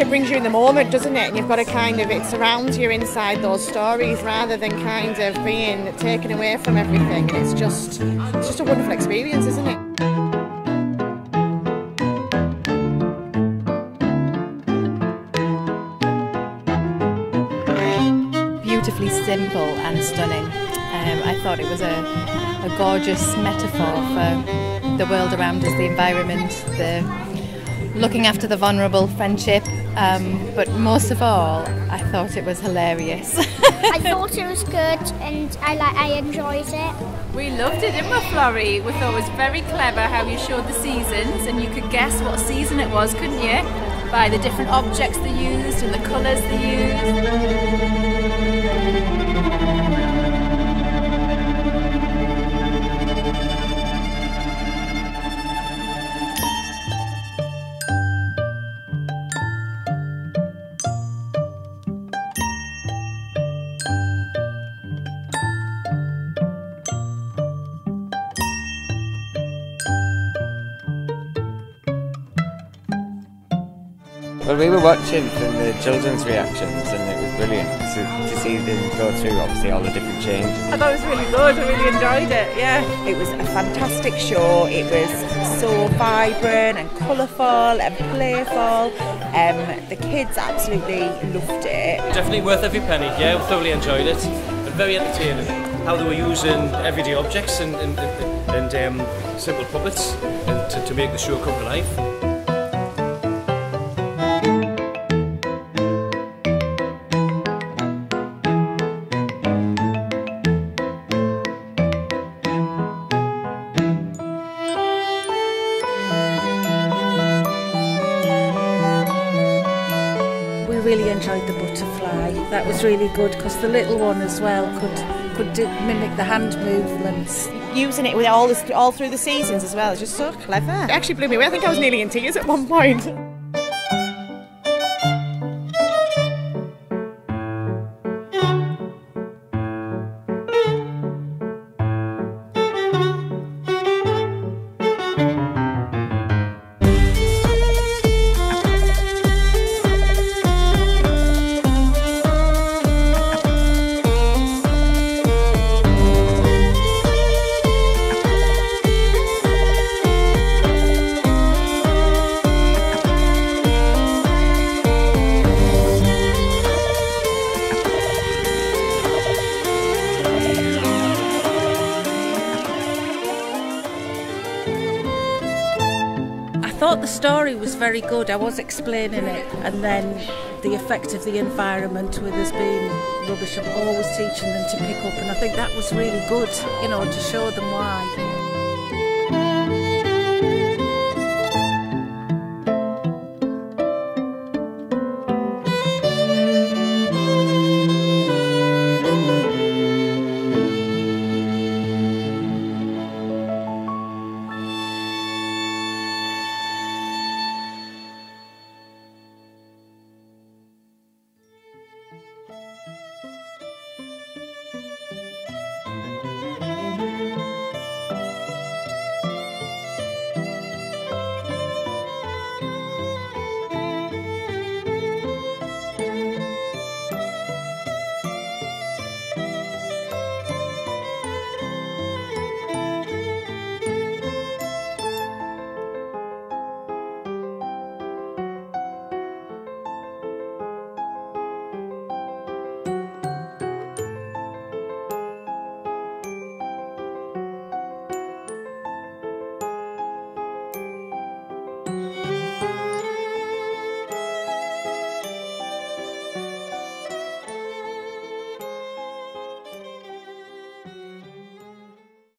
it brings you in the moment, doesn't it? And you've got to kind of, it surrounds you inside those stories rather than kind of being taken away from everything. It's just, it's just a wonderful experience, isn't it? Beautifully simple and stunning. Um, I thought it was a, a gorgeous metaphor for the world around us, the environment, the looking after the vulnerable friendship. Um, but most of all, I thought it was hilarious. I thought it was good and I like I enjoyed it. We loved it, didn't we, Florrie? We thought it was very clever how you showed the seasons and you could guess what season it was, couldn't you? By the different objects they used and the colours they used. Well, we were watching from the children's reactions, and it was brilliant to, to see them go through, obviously, all the different changes. I thought it was really good. I really enjoyed it. Yeah, it was a fantastic show. It was so vibrant and colourful and playful. Um, the kids absolutely loved it. Definitely worth every penny. Yeah, we thoroughly enjoyed it. And very entertaining. How they were using everyday objects and and, and, and um, simple puppets to, to make the show come to life. Really enjoyed the butterfly. That was really good because the little one as well could could do, mimic the hand movements. Using it with all the, all through the seasons as well. It's just so clever. It actually blew me away. I think I was nearly in tears at one point. thought the story was very good. I was explaining it, and then the effect of the environment with us being rubbish. I'm always teaching them to pick up, and I think that was really good, you know, to show them why.